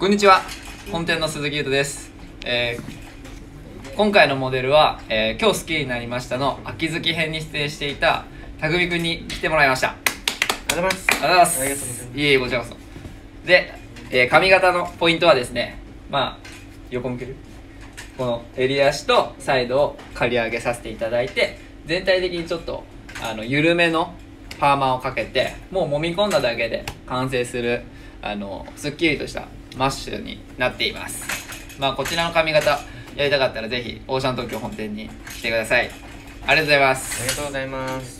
こんにちは。本店の鈴木優斗です、えー今回のモデルは、えー今日好きになりましたの秋月編に出演していたたくみくんに来てもらいました。あありがとうございます。りがとうございます。ありがとうございます。いえいえこちらこそ。で、えー髪型のポイントはですねまあ横向ける。この襟足とサイドを刈り上げさせていただいて全体的にちょっとあの緩めのパーマをかけてもう揉み込んだだけで完成するあのすっきりとしたマッシュになっています。まあこちらの髪型やりたかったらぜひオーシャン東京本店に来てください。ありがとうございます。ありがとうございます。